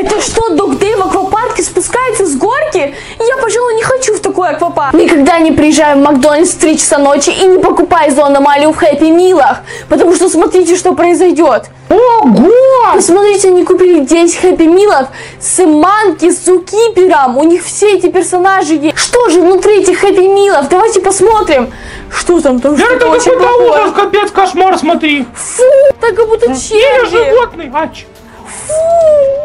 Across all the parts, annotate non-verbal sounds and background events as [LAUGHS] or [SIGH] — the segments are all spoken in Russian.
Это что, Дог Дэй в аквапарке спускается с горки? Я, пожалуй, не хочу в такой аквапарк. Никогда не приезжаю в Макдональдс в 3 часа ночи и не покупай зону аномалию в Хэппи Милах. Потому что смотрите, что произойдет. Ого! Посмотрите, они купили 10 Хэппи Милов с Манки, с Зукипером. У них все эти персонажи есть. Что же внутри этих Хэппи Милов? Давайте посмотрим. Что там? Там это какой-то ужас, капец, кошмар, смотри. Фу, так как будто Или черви. животный. А, ч- Фу!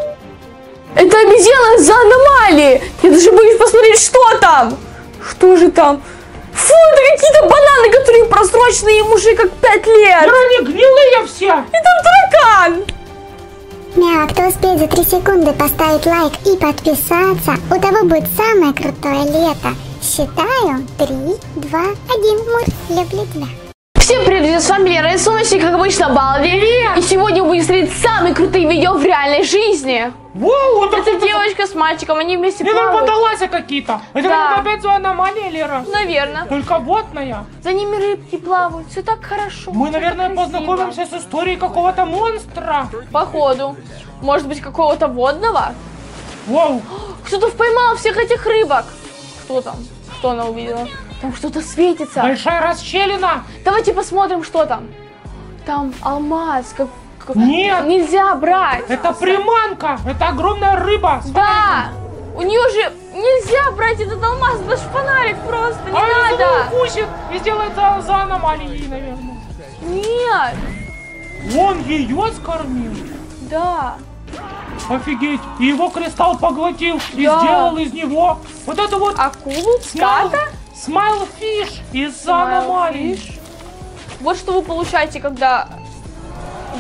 Это обезьяна за аномалии! Я даже боюсь посмотреть, что там! Что же там? Фу, это какие-то бананы, которые просроченные им уже как 5 лет! Да они гнилые все. И там таракан! Мяу, кто успеет за 3 секунды поставить лайк и подписаться, у того будет самое крутое лето. Считаю. 3, 2, 1. Мур, люблю тебя. Всем привет, друзья, с вами Лера, и с вами, как обычно, Балди. И сегодня вы будете смотреть самые крутые видео в реальной жизни. Воу, вот Это это девочка с мальчиком, они вместе плавают. подалась какие-то. Это, Да. опять за аномалия, Лера. Наверное. Только водная. За ними рыбки плавают, все так хорошо. Мы, наверное, познакомимся с историей какого-то монстра. Походу. Может быть, какого-то водного? Воу. Кто-то поймал всех этих рыбок. Кто там? Что она увидела? Там что-то светится. Большая расщелина. Давайте посмотрим, что там. Там алмаз. Как, как- Нет. Нельзя брать. Это приманка. Это огромная рыба. Да. У нее же нельзя брать этот алмаз. Ж фонарик просто. Не А надо. его укусит и сделает за, за аномалией, наверное. Нет. Он ее скормил. Да. Офигеть. И его кристалл поглотил и Да. сделал из него вот это вот Акулу? Ската? Smile fish из-за аномалии. Smile fish. Вот что вы получаете, когда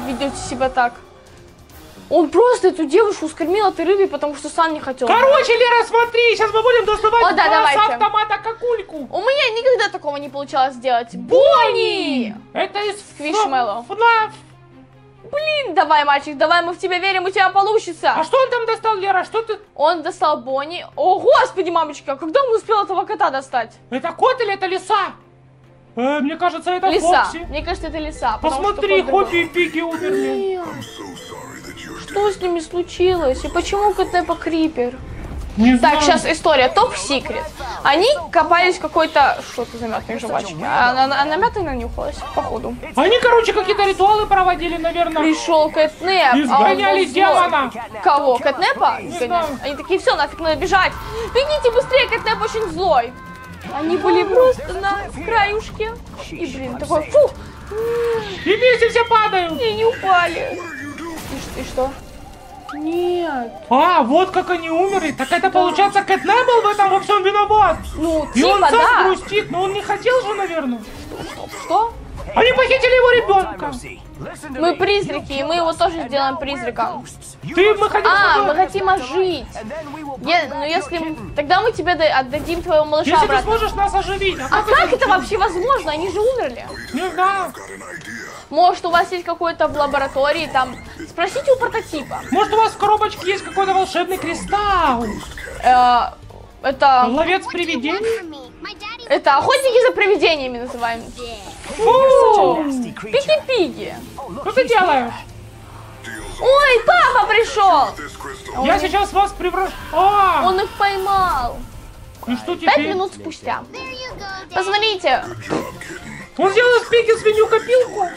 ведете себя так. Он просто эту девушку скормил этой рыбе, потому что сам не хотел. Короче, Лера, смотри, сейчас мы будем доставать О, да, с автомата какульку. У меня никогда такого не получалось сделать. Бонни! Это из Squishmallow. FNAF. Блин, давай, мальчик, давай, мы в тебя верим, у тебя получится. А что он там достал, Лера? Что ты? Он достал Бонни. О, господи, мамочка, когда он успел этого кота достать? Это кот или это лиса? Э, мне кажется, это Лиса. Фокси. Мне кажется, это лиса. Посмотри. Хоппи и Пиги умерли. Нет. Что с ними случилось? И почему Кэтнепа Крипер? Не Так, знаю. сейчас история. Топ-секрет. Они копались в какой-то... Что это за мятные жвачки? А, она, она мятой нанюхалась, походу. Они, короче, какие-то ритуалы проводили, наверное. Пришел Кэтнеп, а сгоняли злой. демона. Кого? Кэтнепа? Изгоняли? Они такие, все, нафиг надо бежать. Бегите быстрее, Кэтнеп очень злой. Они были просто на краюшке. И, блин, такой, фух, И вместе все падают. и не упали. И, и что? Нет. А, вот как они умерли. Так это получается Кэтнеп был в этом во всем виноват. Ну, И он типа, сам да. грустит, но он не хотел же, наверное. Что? Они похитили его ребенка. Мы призраки, и мы его тоже сделаем призраком. Ты, мы хотим А, мы хотим ожить. Е- ну если... Тогда мы тебе да- отдадим твоего малыша Если ты обратно. сможешь нас оживить. А, А как это вообще возможно? Они же умерли. Не знаю. Может, у вас есть какой-то в лаборатории там... Спросите у прототипа. Может у вас в коробочке есть какой-то волшебный кристалл? Э, это... Ловец привидений? Это охотники за привидениями называем. Фу! Пики-пиги. Что ты делаешь? Ой, папа пришел! Я сейчас вас превращу. А, Он их поймал. и что Пять теперь? минут спустя. Посмотрите. Он сделал из пики свинью копилку.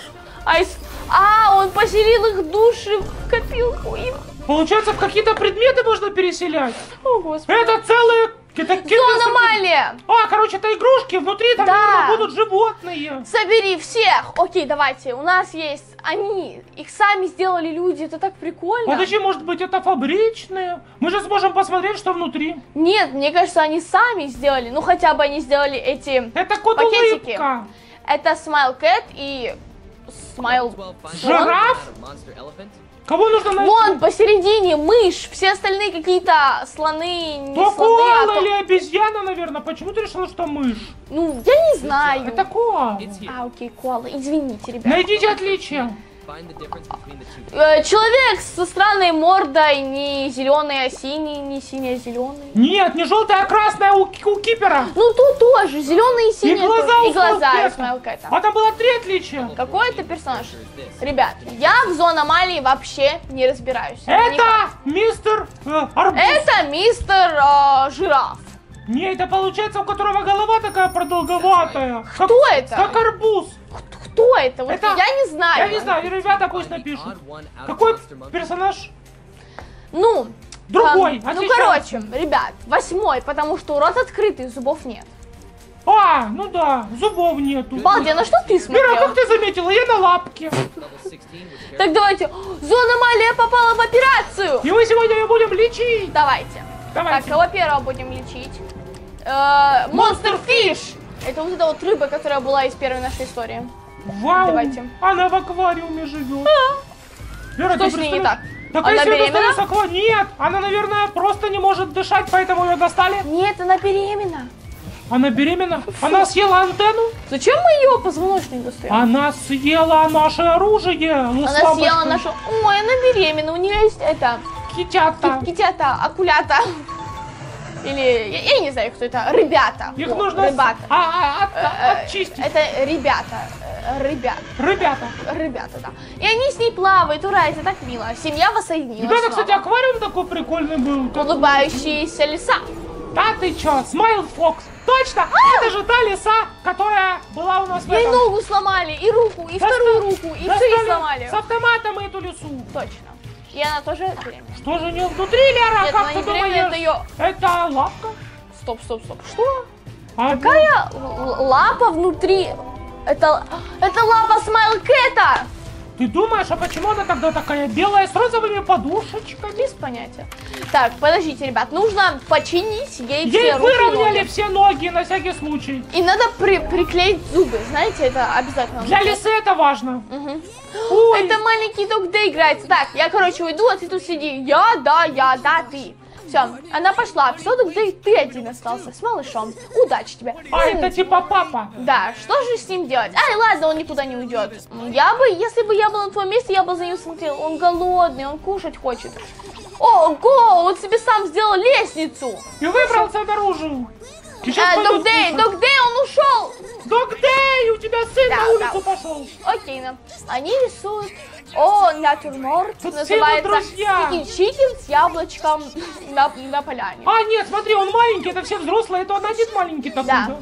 А, из- а, он поселил их души в копилку. И... Получается, в какие-то предметы можно переселять. О, господи. Это целые... Это Что аномалия? А, короче, это игрушки, внутри там Да. наверное, будут животные. Собери всех! Окей, давайте. У нас есть они. Их сами сделали люди. Это так прикольно. Подожди, может быть, это фабричные? Мы же сможем посмотреть, что внутри. Нет, мне кажется, они сами сделали. Ну, хотя бы они сделали эти... Это кот Пакетики. улыбка. Это Smile Cat и Smile... Жираф? Кого нужно найти? Вон, посередине мышь. Все остальные какие-то слоны, не То слоны, а то- или обезьяна, наверное. Почему ты решила, что мышь? Ну, я не знаю. Это коала. А, окей, коала. Извините, ребят. Найдите отличия. Э, Человек со странной мордой, не зеленый, а синий, не синий, а зеленый. Нет, не желтая, а красная у, у кипера. Ну, тут тоже. Зеленый и синий. И глаза тоже. И глаза. Смайлкэта. А там было три отличия. Какой это персонаж? Ребят, я в зоономалии вообще не разбираюсь. Это Никак. мистер Э, арбуз. Это мистер а, Жираф. Не, это получается, у которого голова такая продолговатая. Как, Кто это? как арбуз. Кто это? Вот Это- я не знаю. Я не знаю, ребята пусть напишут. Какой персонаж? Ну, Другой, там, ну, отличается. короче, ребят, восьмой, потому что рот открытый, зубов нет. А, ну да, зубов нету. Балди, на что ты Мира, смотрел? как ты заметила, я на лапке. Так давайте. Зона Малия попала в операцию. И мы сегодня ее будем лечить. Давайте. Давайте. Так, кого первого будем лечить? Э, Монстр Фиш. Это вот эта вот рыба, которая была из первой нашей истории. Вау, Давайте. она в аквариуме живет. Вера, Что ты с ней не представляешь? Так Она беременна? становится аква- Нет, она, наверное, просто не может дышать, поэтому ее достали. Нет, она беременна. Она беременна? Она съела антенну? Зачем мы ее позвоночник достаем? Она съела наше оружие. Она слабочка. съела нашу... Ой, она беременна, у нее есть это... Китята. Китята, акулята. Или, я, я не знаю, кто это, ребята. Их О, нужно Ребята. а, а, от- Э, очистить. Это ребята. Ребят. Ребята. Ребята, да. И они с ней плавают, ура, это так мило. Семья воссоединилась Ребята, кстати, аквариум такой прикольный был. Улыбающиеся леса. Да ты чё, Смайл Фокс. Точно, это же та лиса, которая была у нас в Ей этом. ногу сломали, и руку, и Доста- вторую руку, и ей сломали. С автоматом эту лису. Точно. И она тоже беременна. Что же не внутри, Лера? Нет, как ты думаешь? это ее... Это лапка? Стоп, стоп, стоп. Что? А, Какая лапа внутри? Это, это лапа Смайл Кэта! Ты думаешь, а почему она тогда такая белая с розовыми подушечками? Без понятия. Так, подождите, ребят, нужно починить ей, Ей все выровняли ноги. все ноги на всякий случай. И надо при- приклеить зубы, знаете, это обязательно. Для лисы это важно. Ой, Это маленький дог Д играется. Так, я, короче, уйду, а ты тут сиди. Я, да, я, да, ты. Все, она пошла. Все, дог Д, ты один остался с малышом. Удачи тебе. а это типа папа. Да, что же с ним делать? Ай, ладно, он никуда не уйдет. Я бы, если бы я была на твоем месте, я бы за ним смотрел. Он голодный, он кушать хочет. Ого, он себе сам сделал лестницу. И выбрался наружу. И А, пойдет Дог Дэй, кушать. Дог Дэй, он ушел. Дог Дэй, у тебя сын Да, на улицу да. пошел. Окей, ну, они рисуют. О, натюрморт называется. Chicken Chicken с яблочком на, на поляне. А, нет, смотри, он маленький, это все взрослые, это он один маленький такой. Да. да?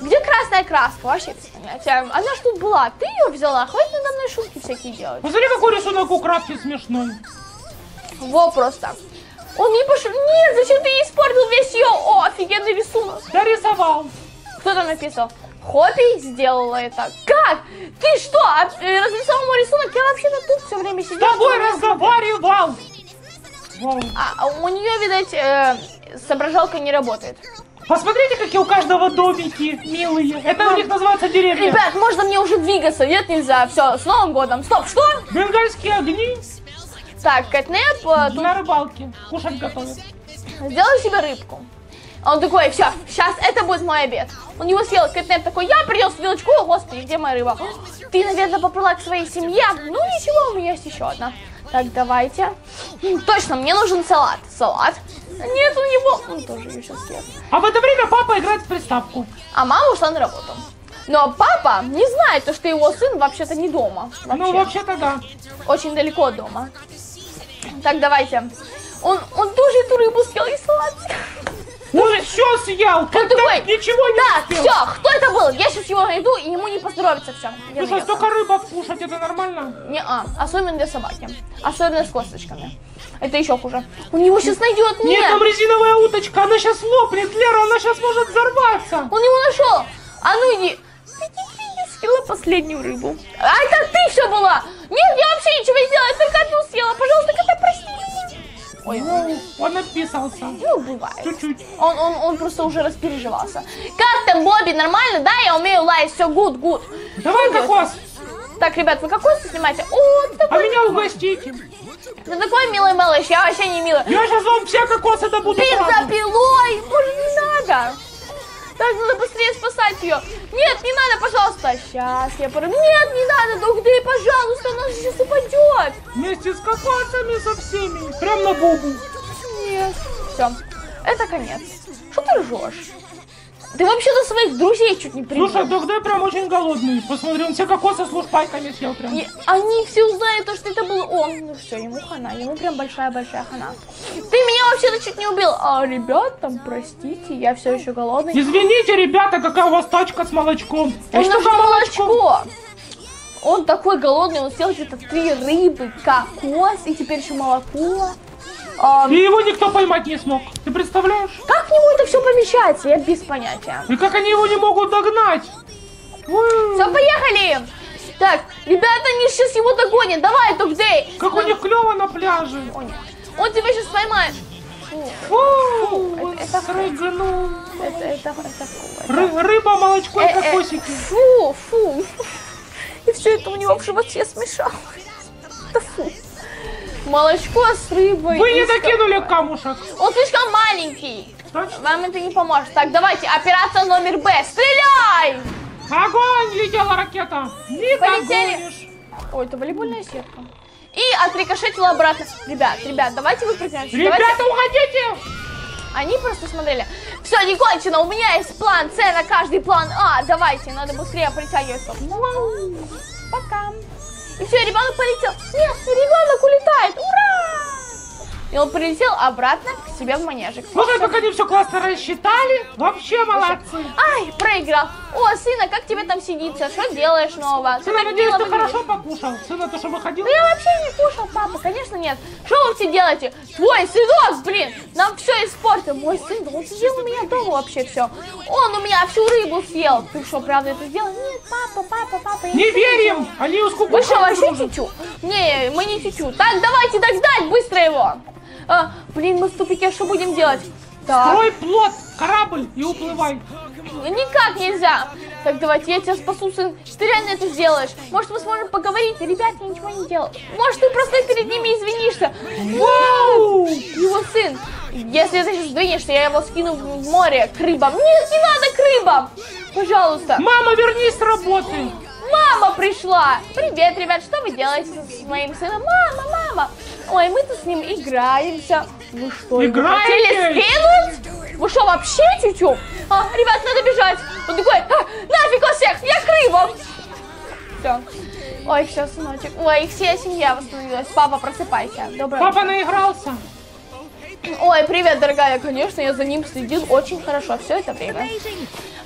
Где красная краска? Вообще без понятия. Она ж тут была, ты ее взяла, хватит надо мной шутки всякие делать. Посмотри, какой рисунок у Крафти смешной. Во просто. Он не пошел. Нет, зачем ты испортил весь ее? О, офигенный рисунок. Дорисовал. Кто там написал? Хобби сделала это. Как? Ты что, а, э, разрисовал мой рисунок? Я вообще-то тут все время С сидела. тобой смотрела. разговаривал. А, а у нее, видать, э, соображалка не работает. Посмотрите, какие у каждого домики милые. Это у них называется деревня. Ребят, можно мне уже двигаться? Нет, нельзя. Все, с Новым годом. Стоп, что? Бенгальские огни Так, Кэтнеп э, тут на рыбалке. Кушать готовят. сделай себе рыбку. Он такой, все, сейчас это будет мой обед. Он его съел, Кэтнеп такой, я принес вилочку, о господи, где моя рыба? Ты, наверное, поплыла к своей семье. Ну ничего, у меня есть еще одна. Так, давайте. Точно, мне нужен салат. Салат. Нет, у него... Он тоже ее сейчас съест. А в это время папа играет в приставку. А мама ушла на работу. Но папа не знает, то, что его сын вообще-то не дома. Ну, Вообще. вообще-то да. Очень далеко от дома. Так, давайте. Он, он тоже эту рыбу съел и салат. Он все съел. Когда такой, ничего не Так, успел. все, кто это был? Я сейчас его найду, и ему не поздоровится все. Ну что, столько рыбок кушать, это нормально? Не, а, особенно для собаки. Особенно с косточками. Это еще хуже. Он его сейчас найдет. Нет, Нет, там резиновая уточка, она сейчас лопнет, Лера, она сейчас может взорваться. он его нашел. А ну иди. Я съела последнюю рыбу. А это ты все была. Нет, я вообще ничего не сделала, я только одну съела. Пожалуйста, кота, прости. Ой, Ну, он отписался. ну, бывает. Чуть-чуть. Он, он, он просто уже распереживался. Как там, Бобби, нормально? Да, я умею лаять, все, good, good. Давай кокос, Так, ребят, вы какой снимаете? О, ты а такой, меня угостите. ты такой милый малыш, я вообще не милый. Я сейчас вам все кокосы добуду сразу. Бензопилой! Может, не надо? Так, надо быстрее спасать ее. Нет, не надо, пожалуйста. Сейчас я пору. Нет, не надо, Догдей, пожалуйста, она сейчас упадет. Вместе с кокосами со всеми. Прям на бубу. Нет. Все, это конец. Что ты ржешь? Ты вообще-то своих друзей чуть не привел. Слушай, Догдай прям очень голодный. Посмотри, он все кокосы с лушпайками съел прям. И они все узнают, то, что это был он. Ну все, ему хана, ему прям большая-большая хана. Ты меня вообще-то чуть не убил. А, ребят, там, простите, я все еще голодный. Извините, ребята, какая у вас тачка с молочком. Он что за молочко? молочко. Он такой голодный, он съел где-то три рыбы, кокос и теперь еще молоко. А, И его никто поймать не смог. Ты представляешь? как к нему это все помещается? Я без понятия. И как они его не могут догнать? Ой, Все, поехали! Так, ребята, они сейчас его догонят. Давай, Топ-Дэй. как у них клево на пляже. О, нет. Он тебя сейчас поймает. Фу, Фу, он это- это- срыгнул. это, это, это фу. это- Ры- рыба, молочко и Э, э, кокосики. Фу, фу. И все это у него в животе смешалось. Да фу. Молочко с рыбой. Вы не докинули камушек. Он слишком маленький. Точно? Вам это не поможет. Так, давайте, операция номер Б. Стреляй! Огонь, летела ракета. Не Полетели. догонишь. Ой, это волейбольная сетка. И отрикошетила обратно. Ребят, ребят, давайте выпрыгнем. Ребята, уходите. Они просто смотрели. Все, не кончено, у меня есть план С на каждый план А. Давайте, надо быстрее притягиваться. Вау. Пока. И все, ребенок полетел. Нет, ребенок улетает. Ура! И он прилетел обратно к себе в манежик. Слушай, как они все классно рассчитали. Вообще молодцы. Ай, проиграл. О, сына, как тебе там сидится? Что делаешь нового? Сына, надеюсь, ты хорошо покушал. Сына, ты что выходил? Да я вообще не кушал, папа, конечно нет. Что вы все делаете? Твой сынок, блин, нам все испортил. Мой сын, да он съел у меня дома вообще все. Он у меня всю рыбу съел. Ты что, правда это сделал? Нет, папа, папа, папа. Не верим. Они Вы ускупают. что, вообще тютю? Не, мы не тютю. Так, давайте догнать быстро его. А, блин, мы в тупике, что будем делать? Так, Строй плот, корабль и уплывай. никак нельзя. Так, давайте, я тебя спасу, сын. Ты реально это сделаешь. Может, мы сможем поговорить? Ребят, я ничего не делал. Может, ты просто перед ними извинишься. Вау! Его сын. Если ты сейчас сдвинешься, я его скину в море к рыбам. Нет, не надо к рыбам. Пожалуйста. Мама, вернись с работы. Мама пришла. Привет, ребят, что вы делаете с моим сыном? Мама, мама. Ой, мы тут с ним играемся. Вы что, Играете? хотели скинуть? Вы что, вообще тютю? А, ребят, надо бежать. Он такой, «А, нафиг вас всех, я к рыбам. Все. Ой, все, сыночек. Ой, их вся семья восстановилась. Папа, просыпайся. Доброе Папа утро. наигрался. Ой, привет, дорогая. Конечно, я за ним следил очень хорошо все это время.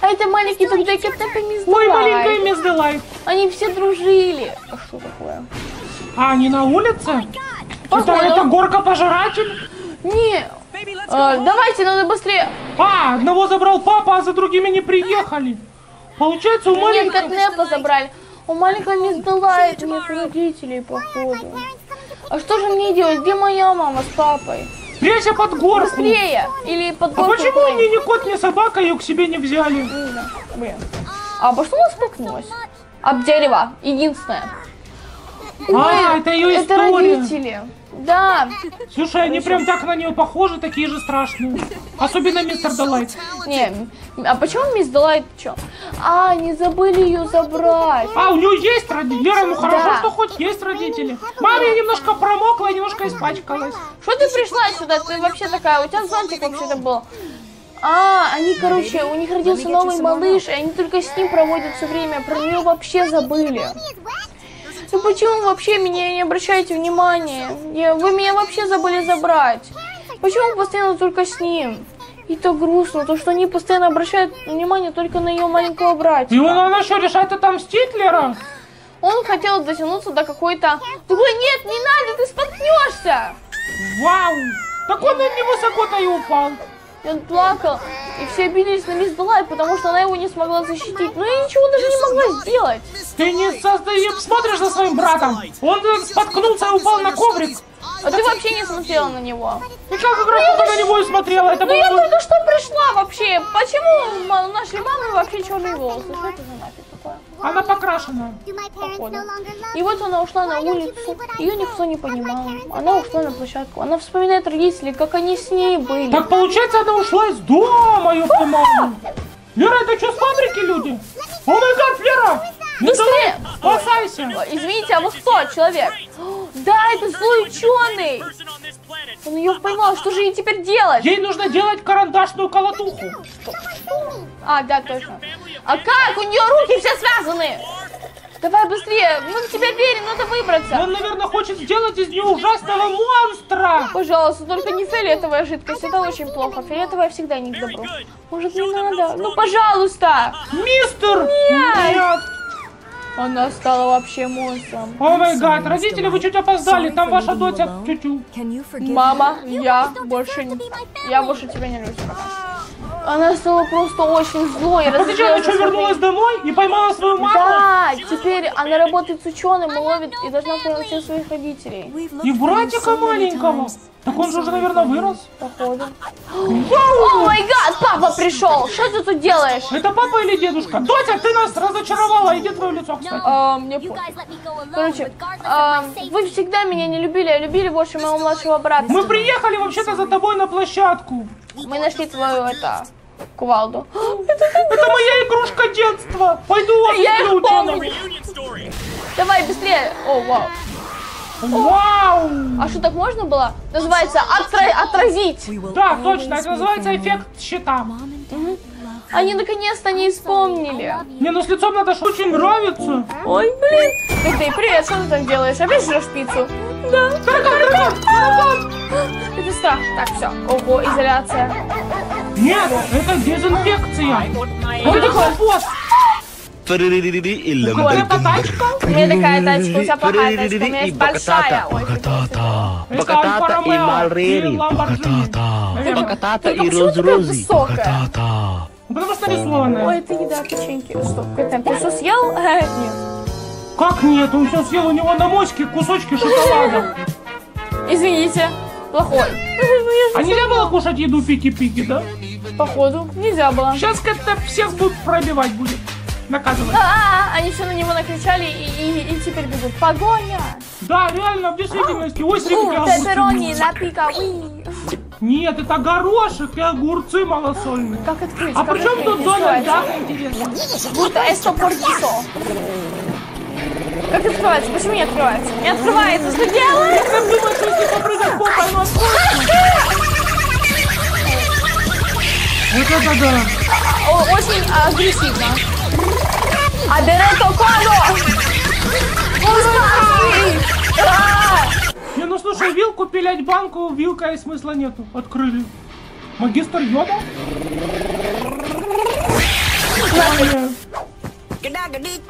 А это маленький Дудей Кэптеп мисс Ой, маленькая мисс. Они все дружили. А что такое? А, они на улице? Это, Походу. это горка-пожиратель? Не. А, давайте, надо быстрее. А, одного забрал папа, а за другими не приехали. Получается, у Нет, маленького... Кэтнепа забрали. У маленького мисс Дулайт нет родителей, походу. А что же мне делать? Где моя мама с папой? Прячься под горку. Быстрее! Или под А горку почему куда-нибудь. мне ни кот, ни собака ее к себе не взяли? Не знаю. Блин. А обо что она споткнулась? Об дерево. Единственное. А, это ее Это история. родители. Да. Слушай, они прям так на нее похожи, такие же страшные. Особенно мистер Делайт. Не, а почему мисс Делайт что? А, не забыли ее забрать. А, у нее есть родители. Лера, ну хорошо, Да. что хоть есть родители. Мама, я немножко промокла и немножко испачкалась. Что ты пришла сюда? Ты вообще такая, у тебя зонтик вообще-то был. А, они, короче, у них родился новый малыш, и они только с ним проводят все время, про нее вообще забыли. Ну почему вообще меня не обращаете внимания? Я- вы меня вообще забыли забрать. Почему постоянно только с ним? И то грустно, то что они постоянно обращают внимание только на ее маленького братика. И он, она что, решает отомстить, Лера? Он хотел дотянуться до какой-то... Такой, нет, не надо, ты споткнешься! Вау! Так он невысоко-то и упал. И он плакал, и все обиделись на мисс Делай, потому что она его не смогла защитить. Но я ничего даже не могла сделать. Ты не создаешь, смотришь за своим братом. Он э, споткнулся и упал на коврик. А ты вообще не смотрела на него. И как игра только на него и смотрела. Это Ну я было... только что пришла вообще. Почему у нашей мамы вообще черные волосы? Что это за нафиг такое? Она покрашена. Походу. И вот она ушла на улицу, ее никто не понимал. Она ушла на площадку. Она вспоминает родителей, как они с ней были. Так получается, она ушла из дома, ёпта маму. Лера, это что, с фабрики люди? О май гад, Лера! Быстрее! Спасайся! Извините, а вы кто, человек? Да, это злой ученый! Он ее поймал, что же ей теперь делать? Ей нужно делать карандашную колотуху. А, да, точно. А как? У нее руки все связаны! Давай быстрее, мы в тебя верим, надо выбраться. Он, наверное, хочет сделать из нее ужасного монстра. Пожалуйста, только не фиолетовая жидкость, это очень плохо. Фиолетовая всегда не к добру. Может, не надо? Ну, пожалуйста! Мистер! Нет. Нет! Она стала вообще монстром. О май гад, родители, вы чуть опоздали, там ваша дочь тютю. Мама, я больше не... Я больше тебя не люблю. Она стала просто очень злой. она разозлилась что, своих- вернулась домой и поймала свою маму? Да, теперь она работает с ученым, и ловит и должна превратить своих родителей. И братика маленького. Так он же уже, наверное, вырос. Походу. [GASPS] О май гад, папа пришел! Что ты тут делаешь? Это папа или дедушка? Дотя, ты нас разочаровала. Иди твое лицо, кстати. А, мне. Короче, а, вы всегда меня не любили, а любили больше моего младшего брата. Мы приехали вообще-то за тобой на площадку. Мы нашли твою, это, кувалду. [GASPS] Это моя игрушка детства. Пойду Я их помню. Давай, быстрее. О, вау. Вау! А что, так можно было? Называется отра- отразить. Да, точно, это называется эффект щита. Они наконец-то не вспомнили. Не, ну с лицом надо ж очень нравится. Ой, блин. Ты, ты, привет, что ты там делаешь? Опять жрешь пиццу? Да. Таракан, таракан, таракан. Это страх. Так, все. Ого, изоляция. Нет, это дезинфекция. Вот это компост. Горы? Или какая-то экскурсия и Малрери. Богатата. Богатата и Розрози. Богатата. Потому что рисованная. Ой, это еда, печеньки. Что, ты все съел? Нет. Как нет? Он все съел, у него на моське кусочки шоколада. Извините, плохой. А нельзя было кушать еду пики-пики, да? Походу, нельзя было. Сейчас как-то всех будут пробивать будет. Наказывать. А, они все на него накричали и, и- и теперь бегут. Погоня! Да, реально, в действительности. Ой, смотри, У, какие пепперони огурцы. на пика. уи. Нет, это горошек и огурцы малосольные. Как открыть? А как при чем тут Дональд интересно? Будто эсто портисо. Как открывается? Почему не открывается? Не открывается, что делаешь? Как думаешь, если попрыгать попой, оно откроется? [LAUGHS] Вот это да. Очень агрессивно. Берето Коно! Не, ну слушай, вилку пилять банку, вилка и смысла нету. Открыли. Магистр Йода?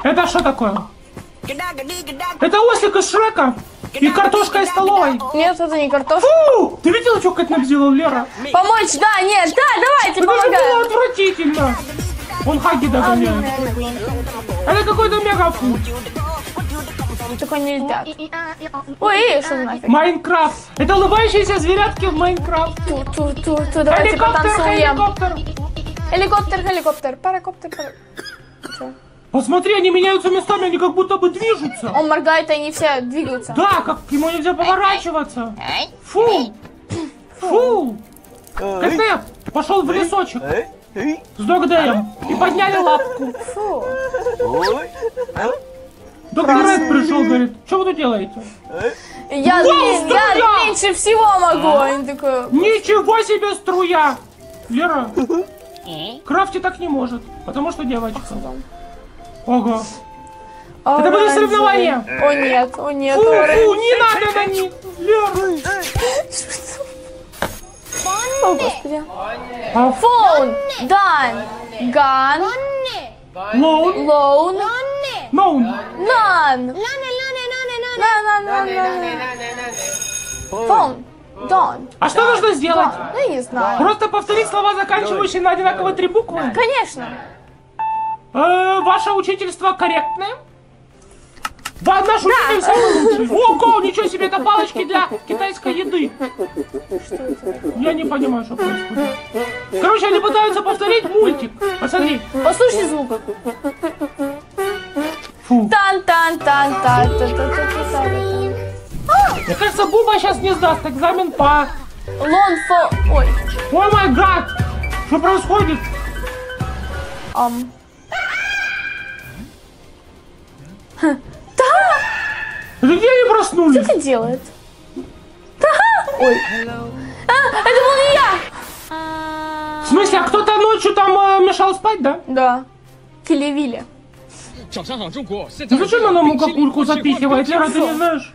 Это что такое? Это ослик из Шрека и картошка из столовой. Нет, это не картошка. Фу! Ты видела, что Кэт сделал, Лера? Помочь, да, нет, да, давайте, Это же было отвратительно. Он хаги догоняет. Это какой-то мегафуд. Такой не летят. Ой, эй, что за нафиг? Майнкрафт. Это улыбающиеся зверятки в Майнкрафт. Ту, ту, ту, ту, давайте Helikopter, потанцуем. helikopter. Helikopter, helikopter, паракоптер, пара- Чё? Посмотри, они меняются местами, они как будто бы движутся. Он моргает, и они все двигаются. Да, как ему нельзя поворачиваться. Фу! Фу! КТ пошел в лесочек с Догдеем и подняли лапку. Фу. Доктор Ред пришел, говорит, что вы тут делаете? Я, Вау, блин, я струя! меньше всего могу. Они такой, Ничего себе струя! Лера, Крафти так не может, потому что девочка. Ого. Это были соревнования. О нет, о нет, Фу, фу, не надо на них! Лера! О, господи. Phone, done, gun, Лоун? loan, Ноун. none. Phone, done. А что нужно сделать? Ну, я не знаю. Просто повторить слова, заканчивающие на одинаковые три буквы? Конечно. Э, ваше учительство корректное? Да, наш учитель самый лучший. Ого, ничего себе, это палочки для китайской еды. Я не понимаю, что происходит. Короче, они пытаются повторить мультик. Посмотри. Послушай звук. Фу. Тан тан тан тан Мне кажется, Буба сейчас не сдаст экзамен по... Лон фо... Ой. Ой май гад! Что происходит? Um. Я не проснулись. Что ты делает? Ой. А, это был не я! В смысле, а кто-то ночью там э, мешал спать, да? Да. Телевили. Зачем она мукакульку запихивает, Лера, ты не знаешь?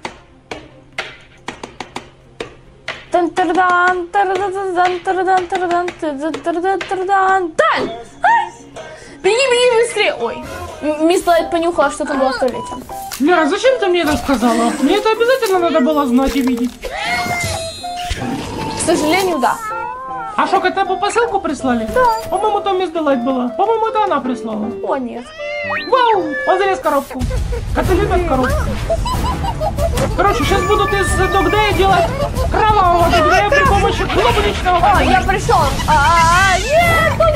Тан тардан, тардан, тардан, тардан, тардан, тардан, тардан, тардан, тардан, Беги, беги быстрее! Ой, мисс понюхала, что там было в туалете. Лера, зачем ты мне это сказала? Мне это обязательно надо было знать и видеть. К сожалению, да. А что, к этому посылку прислали? Да. По-моему, там мисс Делайт была. По-моему, это она прислала. О, нет. Вау! Он залез в коробку. Коты любят коробку. Короче, сейчас будут из Догдея делать кровавого Догдея при помощи клубничного О, я пришел. А, нет, Догдей! Кстати,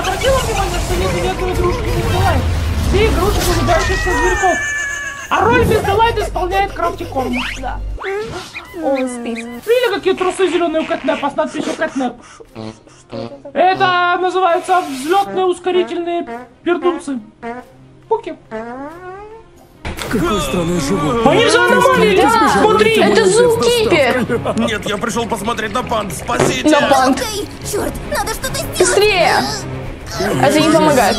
обратила внимание, что нет ни одной игрушки Мисс Делайт? Все игрушки улыбающихся зверьков. А роль Мисс Делайт исполняет Крафти Корм. Да. Он спит. Видели, какие трусы зеленые у Кэтнепа с надписью Кэтнеп? Это называется взлетные ускорительные пердунцы. Пуки. Какое странное животное. Они за аномалии лезут, смотри! Это зукипер! Нет, я пришел посмотреть на панд. Спасите! На. Эй, черт, надо что-то сделать! Быстрее! Это не помогает.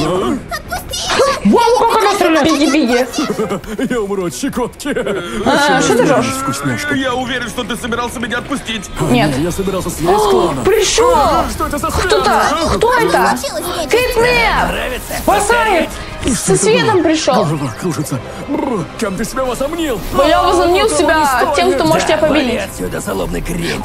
Вау, как она стреляет! Беги, беги. Я умру от щекотки. А, что ты жжешь? Вкусняшка. Я уверен, что ты собирался меня отпустить. Нет. Я собирался съесть клана. Пришел! Что это за Кто-то! Кто это? Крикнеп! Спасает! Со светом пришел. Голова кружится. Бррр, Кем ты себя возомнил? Я возомнил себя тем, кто может тебя победить. Отсюда соломный крендель.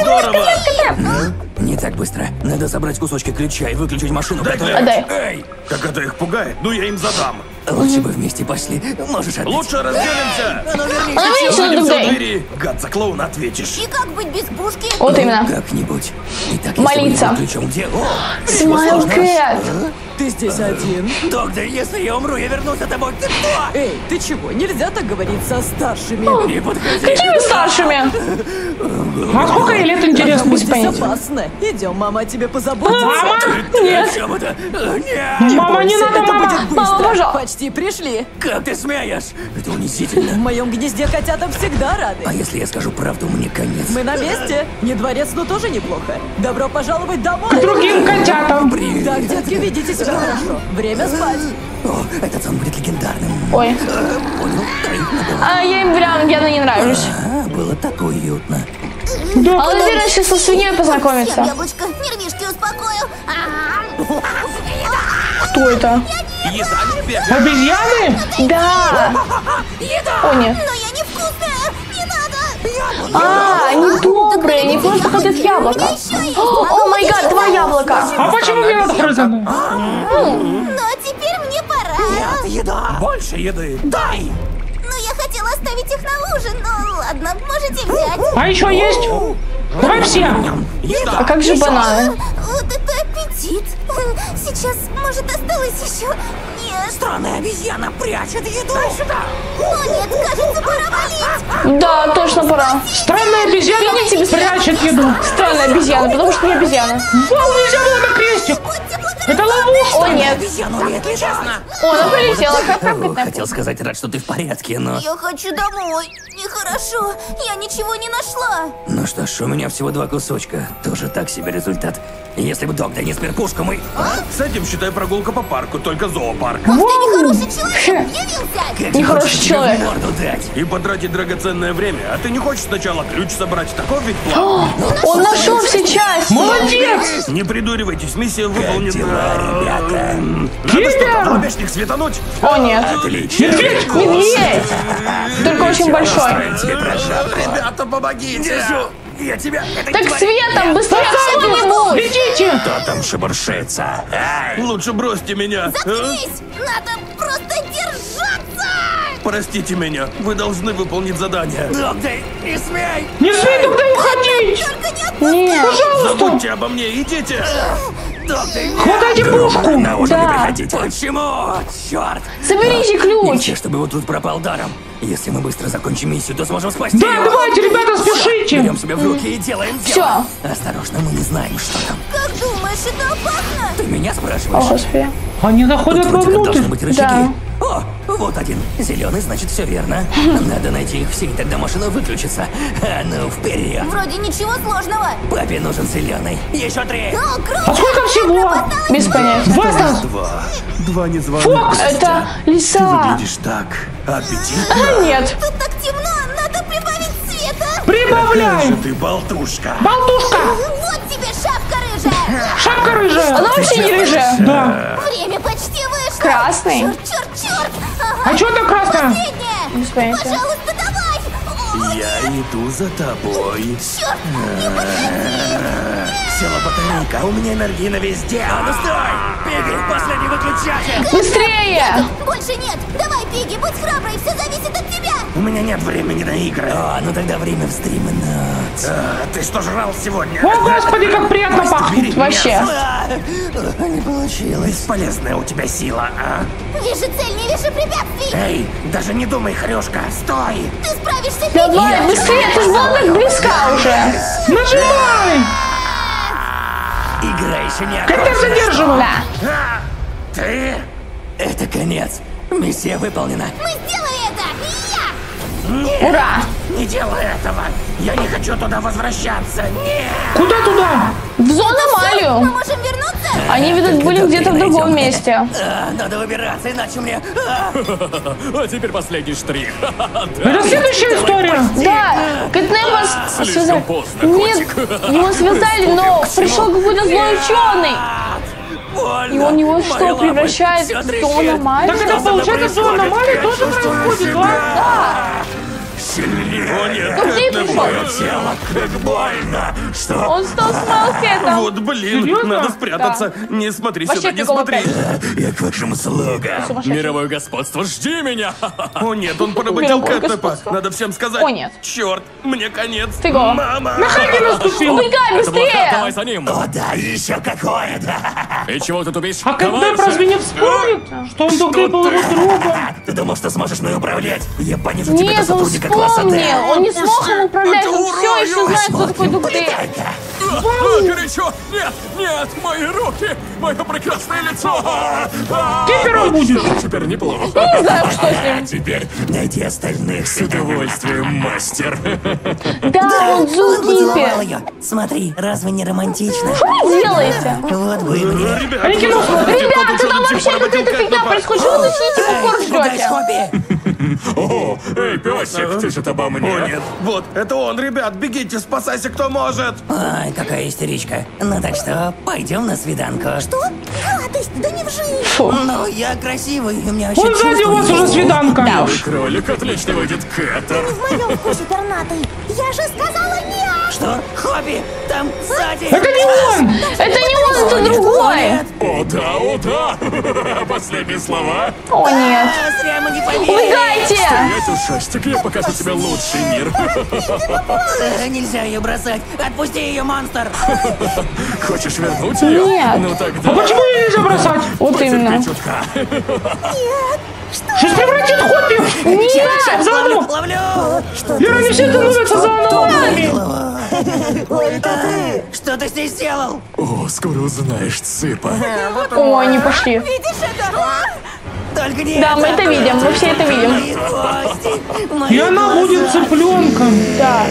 Здорово! Не так быстро. Надо собрать кусочки ключа и выключить машину. Готов? Отдай. Эй, как это их пугает? Ну я им задам. Лучше бы вместе пошли. Можешь отбить. Лучше разделимся. Она видишь, что Увидимся у Догдей? двери. Гад за клоуна ответишь. И как быть без пушки? Вот именно. Как-нибудь. Итак, Молиться. ключом где? О, Смайл Кэт. Ты здесь один? доктор, если я умру, я вернусь за тобой. Ты кто? Эй, ты чего? Нельзя так говорить со старшими. Не подходи. Какими старшими? А сколько ей лет, интересно, без понятия? опасно. Идем, мама о тебе позаботится. Мама? Нет. О? Э, Нет. Мама, не надо, это мама! Мама, пожалуйста. Почти пришли. Как ты смеешь? Это унизительно. В моем гнезде котятам всегда А рады. если я скажу правду, мне конец. Мы на месте. Не дворец, но тоже неплохо. Добро пожаловать домой. Другим котятам! Так, детки, ведите себя хорошо. Время спать. О, этот сон будет легендарным. Ой. Понял? Голову. А я им прям явно не нравлюсь. А, было так уютно. А он, наверное, сейчас со свиньей познакомится. яблочко, нервишки успокою. А, Кто это? Обезьяны? Да. О, нет. Но я невкусная, не надо. А, они добрые, они просто хотят яблоко. О май гад, два яблока. А почему мне надо грызаные? Но теперь мне пора. Еда! Больше еды. Дай! Ну, я хотела оставить их на ужин, но ладно, можете взять. А еще есть? Давай все! А как же бананы? Аппетит. Сейчас, может, осталось еще? Нет. Странная обезьяна прячет еду! Дай сюда! О, нет, кажется, пора валить. Да, точно пора. Странная обезьяна быстрее. прячет еду. Странная обезьяна, потому что не обезьяна. Вау, нельзя было на крестик! Это ловушка! О, нет. Обезьяну нет, честно! О, она прилетела. Как как это? Хотел сказать, рад, что ты в порядке, но... Я хочу домой. Нехорошо. Я ничего не нашла. Ну что ж, у меня всего два кусочка. Тоже так себе результат. Если бы доктор не спер пушку, мы... С этим считай прогулка по парку, только зоопарк. [LAUGHS] Ты нехороший человек. Явился. Нехороший человек. морду дать? И потратить драгоценное время. А ты не хочешь сначала ключ собрать? Такой ведь план. Он нашел все части. Молодец! Не придуривайтесь, миссия выполнена. дела, ребята? Надо что, лобешник светануть? О, нет. Отлично. Медведь. Только очень большой. Ребята, помогите! Я тебя... Это Так твоя- светом, быстрее кто-нибудь. Идите! Кто там шебуршится? Ай! Лучше бросьте меня. а? Заткнись. Надо просто держаться. Простите меня, вы должны выполнить задание. Доктор, не смей! Не смей туда уходить! Только не. Нет. Забудьте обо мне, идите! Хватайте пушку! на ужин не Да. приходите. Почему? Черт! Соберите ключ. все, чтобы вот тут пропал даром. Если мы быстро закончим миссию, то сможем спасти Да, его. давайте, ребята, спешите! Берем себя в руки и делаем дело. Осторожно, мы не знаем, что там. Как думаешь, это опасно? Ты меня О, спрашиваешь? господи. Они Тут заходят вроде как вовнутрь. должны быть рычаги. Да. О, вот один. Зеленый, значит, все верно. Надо найти их все, и тогда машина выключится. А ну, вперед. Вроде ничего сложного. Папе нужен зеленый. Еще три. О, А круто! сколько всего? Без понятия. Нас Два. Два незваных Фокс! гостя. Это Ты лиса. выглядишь так аппетитно. А, нет. Тут так темно, надо прибавить света. прибавляй! Какая же ты болтушка. Болтушка! Вот тебе шапка рыжая. Шапка рыжая! Она вообще не рыжая. Да. Время почти. Красный. Черт, черт, черт. Ага, А что там. Без понятия. Пожалуйста, давай. Я иду за тобой. черт, не подходи. Села батарейка, а у меня энергии на весь день. А ну стой! Пиги, последний выключатель! Быстрее! Больше нет. Давай, Пиги, будь храброй, все зависит от тебя. У меня нет времени на игры. О, ну тогда время вздремнуть. А, ты что жрал сегодня? О, господи, как приятно пахнет! Вообще. А, не получилось. Бесполезная у тебя сила, а? Вижу цель, не вижу препятствий. Эй, даже не думай, Хрюшка, стой! Ты справишься, Пиги. Давай, быстрее, ты же близка уже. Нажимай! Игра еще не окончена. задерживал? Да. А, ты? Это конец. Миссия выполнена. Мы сделали это. Я. Ура! Не делай этого! Я не хочу туда возвращаться! Нет! Куда туда? В зону вернуться? Они, видать, Только были где-то в другом найдем. месте. А, надо выбираться, иначе мне... А, [LAUGHS] А теперь последний штрих. [LAUGHS] Это следующая история. Да, Кэтнепа с- Слишком связали. Нет, [LAUGHS] его связали, но пришел какой-то злой ученый. И он его что, превращает в зону Так это получается, что аномалия тоже происходит, да? О, нет, где это мое тело, как больно! Что? Он стал смалкетом. Вот блин, Серьезно? надо спрятаться. Не смотри Вообще сюда, не смотри. [LAUGHS] Я к вашим услугам. Сумасшедший. Мировое господство, жди меня! [LAUGHS] О нет, он поработил Кэтнепа. Надо всем сказать. О, нет. Черт, мне конец. Ты го. Мама! Хаги наступил. Убегай блокад, давай быстрее! за ним! О, да, еще какое, да. И чего ты тупишь? А Кэтнеп разве не вспомнит, что он тогда был его другом? Ты думал, что сможешь мной управлять? Я понижу тебя до Нет, он сотрудника класса вспомнил. Он не смог им управлять. Он все еще знает, кто такой. А, а, горячо! Нет, нет, мои руки! Мое прекрасное лицо! А, Кипером будешь? Теперь неплохо. Не знаю, что с ним. А теперь Найди остальных. с удовольствием, мастер. Да, он ее. Смотри, разве не романтично? Что вы делаете? Вот и мне. Ребята, там вообще какая-то фигня происходит. Что вы попкорн Пугать ждете? О, эй, песик, ты же обо О мне. нет, вот, это он, ребят, бегите, спасайся, кто может. Ай, какая истеричка. Ну так что, пойдем на свиданку. Что? Гадость, да не в жизнь. Ну, я красивый, у меня вообще Вон сзади у вас уже свиданка. Да уж. Кролик, отлично выйдет Кэтер. В моем вкусе пернатый. Я же сказала нет. Что? Хобби? Там сзади. Это не он! Это не он, это другой. О, да, о, да! Последние слова. О, нет. А, зря мы не поверили. Убегайте! Стоять, ушастик, я покажу тебе лучший мир. Нельзя ее бросать. Отпусти ее, монстр. [LAUGHS] Хочешь вернуть ее? Нет. Ну тогда... Почему ее нельзя бросать? Вот именно. Чутка. Сейчас превратит хобби Нет! зону. Ловлю. Вера, не все становятся за аномалиями. Что ты здесь сделал? О, скоро узнаешь, цыпа. Ой, не пошли. Видишь это? Только не Да, мы это видим, мы все это видим. И она будет цыпленком. Да.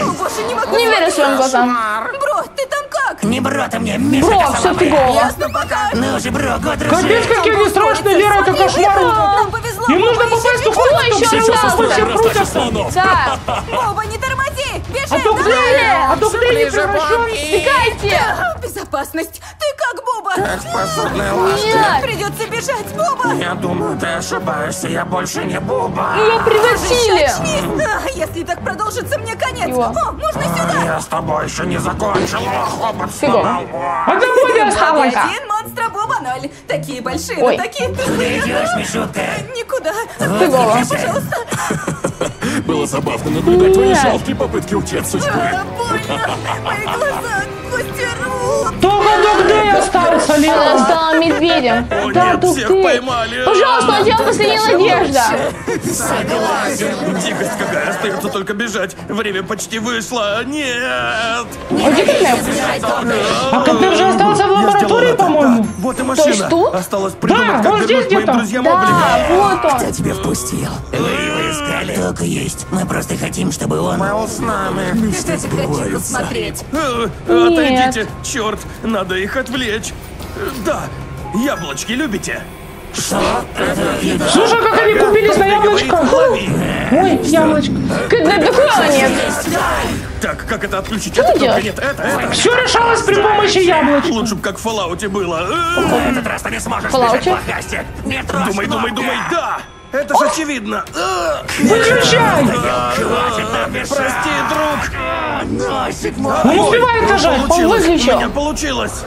Не верю своим глазам. Бро, ты там как? Не бро ты мне, Миша Бро, все косолапый. фигово. Ну пока. Ну же, бро, год Капец, какие они страшные, Лера, это кошмар. Им нужно попасть в раз. все все Растащишь крутятся. Да. Боба, не тормози. Бежи. А то где? А то где не превращен? Бегайте. А, [LAUGHS] Безопасность. Ты как, Боба? Способная ласка. Нет. Придется бежать, Боба. Я думаю, ты ошибаешься, я больше не Буба. Ее превратили. А, если так продолжится, мне конец. О, можно сюда. Я с тобой еще не закончил, хобот Фигово. Одна Бобби осталась. Один монстра Боба ноль. Такие большие, Ой. но такие Куда тупые. идешь, Мишутка? Никуда. Фигово. Было забавно наблюдать твои жалкие попытки от судьбы. Больно. Мои глаза, Только Дугдей остался, Она Лера. стала медведем. О, Да, нет, всех поймали. Пожалуйста, у тебя последняя надежда. Дикость какая, остается только бежать. Время почти вышло. Нет. А где Кэтнеп? А Кэтнеп же остался в лаборатории, по-моему. Да, Вот и машина. есть тут? Осталось придумать, Да, как вернуть моим друзьям Да, облик. вот он. Кто тебя впустил? Вы его искали? И есть. Мы просто хотим, чтобы он... Был с нами. Что ты хотел посмотреть? Э, Отойдите, черт, надо их отвлечь. Э, Да, яблочки любите? Слушай, как они купились на яблочко. Лови. Ой, яблочко. Когда такого нет. Так, как это отключить? Это только нет, это, это. Все решалось при помощи яблочка. Лучше бы как в Fallout было. В этот раз ты не сможешь трожь Думай, думай, думай, да! Это же очевидно. Выключай. Прости, друг. Не успевает нажать. Он выключил. У меня получилось.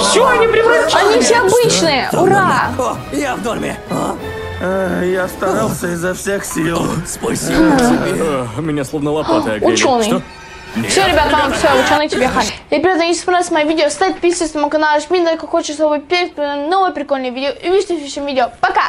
Все, они превратились. Они все обычные. Ура. Я в норме. О, Э, Я старался изо всех сил. спасибо тебе. Э, Меня словно лопатой огрели. Ученый. Что? Все, ребят, вам все, ученый тебе хай. Ребята, если понравилось мое видео, ставь подписывайся на мой канал, жми на как хочешь, чтобы перед новое прикольное видео. И увидимся в следующем видео. Пока!